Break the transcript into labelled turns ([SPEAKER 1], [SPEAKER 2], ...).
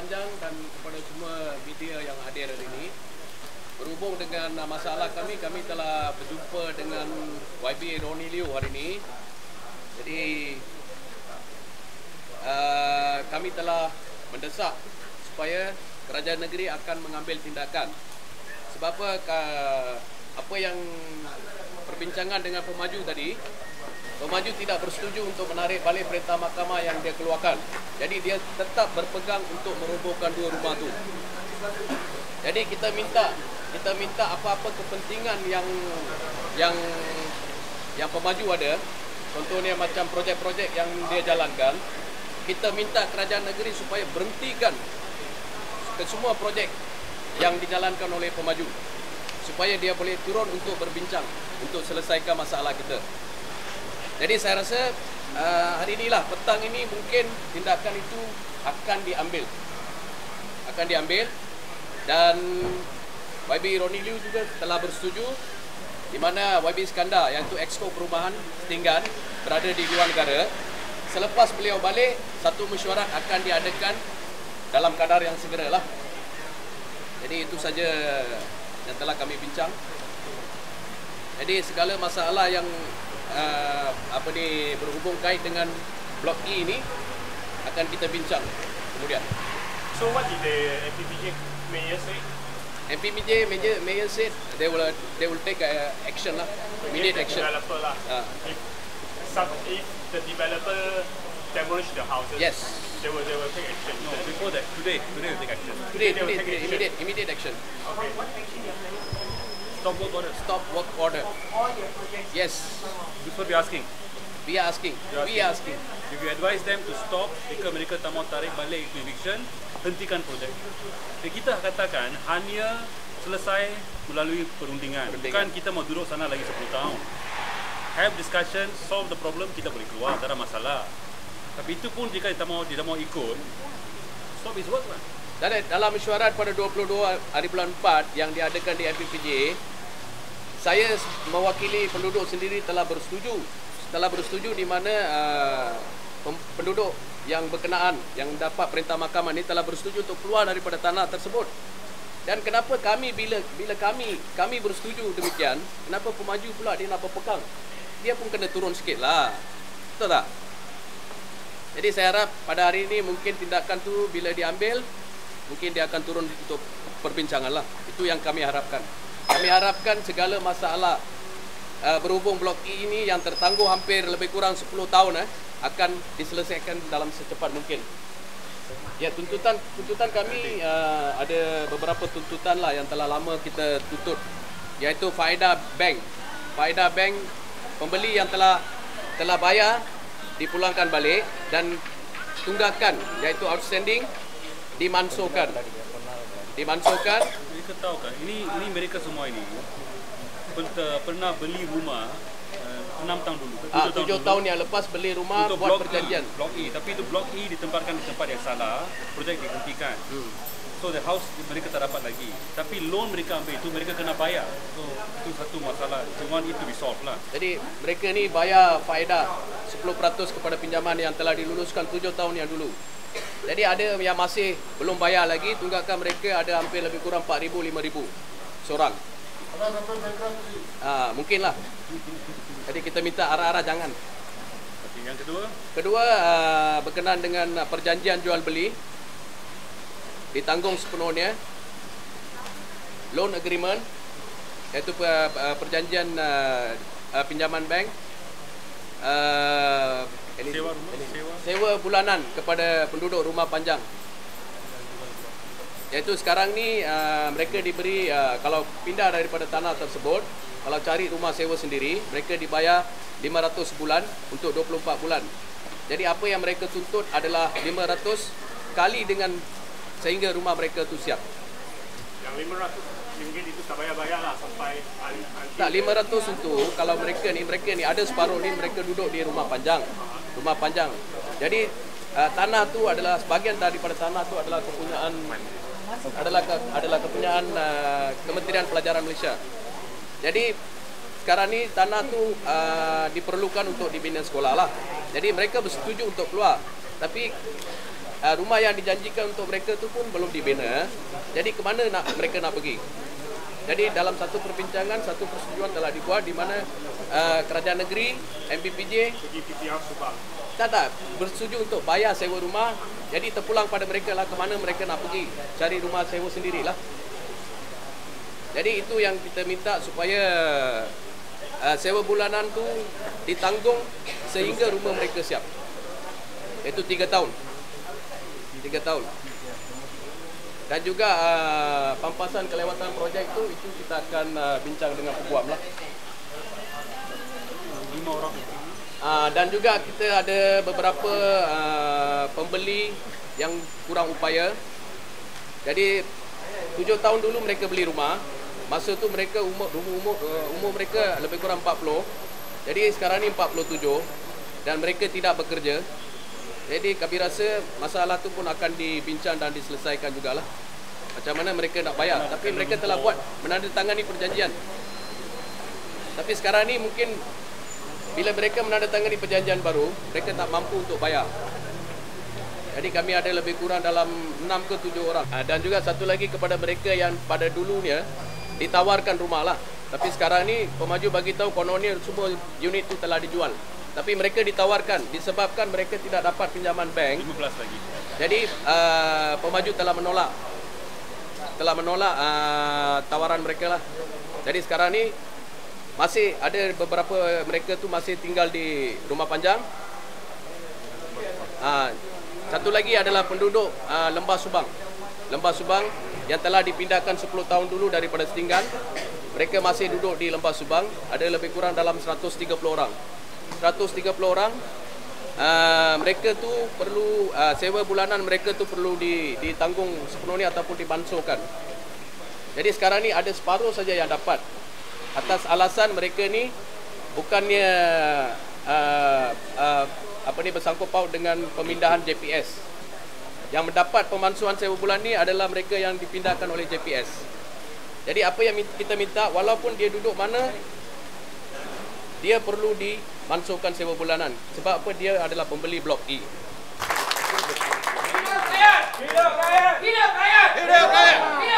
[SPEAKER 1] Panjang dan kepada semua media yang hadir hari ini. Berhubung dengan masalah kami, kami telah berjumpa dengan YB Roni Liu hari ini. Jadi uh, kami telah mendesak supaya kerajaan negeri akan mengambil tindakan. Sebab apa uh, apa yang perbincangan dengan pemaju tadi Pemaju tidak bersetuju untuk menarik balik perintah mahkamah yang dia keluarkan. Jadi dia tetap berpegang untuk merobohkan dua rumah tu. Jadi kita minta kita minta apa-apa kepentingan yang yang yang pemaju ada, contohnya macam projek-projek yang dia jalankan, kita minta kerajaan negeri supaya berhentikan semua projek yang dijalankan oleh pemaju supaya dia boleh turun untuk berbincang untuk selesaikan masalah kita. Jadi saya rasa uh, hari inilah petang ini mungkin tindakan itu akan diambil. Akan diambil dan YB Roni Liu juga telah bersetuju di mana YB Iskandar yang itu Exco Perumahan Setinggan berada di luar negara. Selepas beliau balik, satu mesyuarat akan diadakan dalam kadar yang segera lah. Jadi itu saja yang telah kami bincang. Jadi segala masalah yang uh, apa ni berhubung kait dengan blok E ini akan kita bincang kemudian.
[SPEAKER 2] So what did the MPPJ mayor say?
[SPEAKER 1] MPPJ mayor, mayor said they will they will take uh, action lah, immediate action.
[SPEAKER 2] Developer lah.
[SPEAKER 1] Ah.
[SPEAKER 2] If, some, if the developer demolish the houses,
[SPEAKER 1] Yes.
[SPEAKER 2] they will they will take action.
[SPEAKER 3] No, before that, today, today we take action.
[SPEAKER 1] Today,
[SPEAKER 2] They will
[SPEAKER 1] today,
[SPEAKER 2] take
[SPEAKER 1] today,
[SPEAKER 2] action.
[SPEAKER 1] immediate immediate action.
[SPEAKER 2] Okay.
[SPEAKER 3] Stop work order.
[SPEAKER 1] Stop work order. Yes,
[SPEAKER 3] Before we asking,
[SPEAKER 1] we are asking. We are asking.
[SPEAKER 3] if you advise them to stop jika mereka tak mau tarik balik eviction, hentikan projek. Jadi kita katakan hanya selesai melalui perundingan.
[SPEAKER 1] Perundingan.
[SPEAKER 3] Bukan kita mau duduk sana lagi 10 tahun. Have discussion, solve the problem, kita boleh keluar, tak ada masalah. Tapi itu pun jika kita mau tidak mau ikut, stop his work lah.
[SPEAKER 1] Dan dalam mesyuarat pada 22 hari bulan 4 yang diadakan di MPPJ, saya mewakili penduduk sendiri telah bersetuju. Telah bersetuju di mana uh, penduduk yang berkenaan yang dapat perintah mahkamah ini telah bersetuju untuk keluar daripada tanah tersebut. Dan kenapa kami bila bila kami kami bersetuju demikian, kenapa pemaju pula dia nak berpegang? Dia pun kena turun sikit lah. Betul tak? Jadi saya harap pada hari ini mungkin tindakan tu bila diambil mungkin dia akan turun untuk perbincangan lah. Itu yang kami harapkan. Kami harapkan segala masalah uh, berhubung blok E ini yang tertangguh hampir lebih kurang 10 tahun eh, akan diselesaikan dalam secepat mungkin. Ya tuntutan tuntutan kami uh, ada beberapa tuntutan lah yang telah lama kita tuntut iaitu faedah bank. Faedah bank pembeli yang telah telah bayar dipulangkan balik dan tunggakan iaitu outstanding dimansuhkan. Dimansuhkan
[SPEAKER 3] Mereka tahu kan, ini ini mereka semua ini per- pernah beli rumah uh, 6 tahun dulu.
[SPEAKER 1] ah,
[SPEAKER 3] tujuh
[SPEAKER 1] tujuh
[SPEAKER 3] dulu.
[SPEAKER 1] tahun yang lepas beli rumah
[SPEAKER 3] untuk
[SPEAKER 1] buat
[SPEAKER 3] blok
[SPEAKER 1] perjanjian.
[SPEAKER 3] E, blok E tapi itu blok E ditempatkan di tempat yang salah projek dihentikan
[SPEAKER 1] Hmm.
[SPEAKER 3] so the house mereka tak dapat lagi tapi loan mereka ambil itu mereka kena bayar so itu satu masalah we want it to be lah
[SPEAKER 1] Jadi mereka ni bayar faedah 10% kepada pinjaman yang telah diluluskan 7 tahun yang dulu. Jadi ada yang masih belum bayar lagi, tunggakan mereka ada hampir lebih kurang 4,000 5,000 seorang. Ah, mungkinlah. Jadi kita minta arah-arah jangan.
[SPEAKER 3] yang kedua
[SPEAKER 1] Kedua uh, berkenaan dengan perjanjian jual beli ditanggung sepenuhnya loan agreement iaitu uh, uh, perjanjian uh, pinjaman bank uh,
[SPEAKER 3] sewa rumah sewa.
[SPEAKER 1] Sewa bulanan kepada penduduk rumah panjang. Iaitu sekarang ni uh, mereka diberi uh, kalau pindah daripada tanah tersebut kalau cari rumah sewa sendiri mereka dibayar 500 bulan untuk 24 bulan. Jadi apa yang mereka tuntut adalah 500 kali dengan sehingga rumah mereka tu siap.
[SPEAKER 2] Yang 500 ringgit itu tak bayar-bayar lah sampai
[SPEAKER 1] tak 500 untuk kalau mereka ni mereka ni ada separuh ni mereka duduk di rumah panjang rumah panjang jadi uh, tanah tu adalah sebahagian daripada tanah tu adalah kepunyaan adalah ke, adalah kepunyaan uh, Kementerian Pelajaran Malaysia. Jadi sekarang ni tanah tu uh, diperlukan untuk dibina sekolah lah. Jadi mereka bersetuju untuk keluar. Tapi uh, rumah yang dijanjikan untuk mereka tu pun belum dibina. Jadi ke mana nak mereka nak pergi? Jadi dalam satu perbincangan, satu persetujuan telah dibuat di mana uh, kerajaan negeri, MPPJ tak tak bersetuju untuk bayar sewa rumah. Jadi terpulang pada mereka lah ke mana mereka nak pergi cari rumah sewa sendirilah. Jadi itu yang kita minta supaya uh, sewa bulanan tu ditanggung sehingga rumah mereka siap. Itu tiga tahun. Tiga tahun. Dan juga uh, pampasan kelewatan projek tu itu kita akan uh, bincang dengan peguam lah.
[SPEAKER 3] Lima orang.
[SPEAKER 1] Uh, dan juga kita ada beberapa uh, pembeli yang kurang upaya. Jadi tujuh tahun dulu mereka beli rumah. Masa tu mereka umur umur umur, uh, umur mereka lebih kurang 40. Jadi sekarang ni 47 dan mereka tidak bekerja. Jadi kami rasa masalah tu pun akan dibincang dan diselesaikan jugalah. Macam mana mereka nak bayar. Tapi mereka telah buat menandatangani perjanjian. Tapi sekarang ni mungkin bila mereka menandatangani perjanjian baru, mereka tak mampu untuk bayar. Jadi kami ada lebih kurang dalam 6 ke 7 orang. Ah, Dan juga satu lagi kepada mereka yang pada dulunya ditawarkan rumah lah. Tapi sekarang ni pemaju bagi tahu kononnya semua unit tu telah dijual. Tapi mereka ditawarkan disebabkan mereka tidak dapat pinjaman bank.
[SPEAKER 3] 15 lagi.
[SPEAKER 1] Jadi uh, pemaju telah menolak telah menolak uh, tawaran mereka lah. Jadi sekarang ni masih ada beberapa mereka tu masih tinggal di rumah panjang. Uh, satu lagi adalah penduduk uh, Lembah Subang. Lembah Subang yang telah dipindahkan 10 tahun dulu daripada Setinggan. Mereka masih duduk di Lembah Subang. Ada lebih kurang dalam 130 orang. 130 orang Uh, mereka tu perlu uh, sewa bulanan mereka tu perlu di, ditanggung sepenuhnya ataupun dibansuhkan. Jadi sekarang ni ada separuh saja yang dapat atas alasan mereka ni bukannya uh, uh, apa ni bersangkut paut dengan pemindahan JPS. Yang mendapat pemansuhan sewa bulan ni adalah mereka yang dipindahkan oleh JPS. Jadi apa yang kita minta walaupun dia duduk mana dia perlu dimansuhkan sewa bulanan sebab apa dia adalah pembeli blok E.
[SPEAKER 4] Hidup rakyat! Hidup rakyat!
[SPEAKER 5] Hidup rakyat!
[SPEAKER 4] Hidup rakyat!
[SPEAKER 5] Hidup rakyat!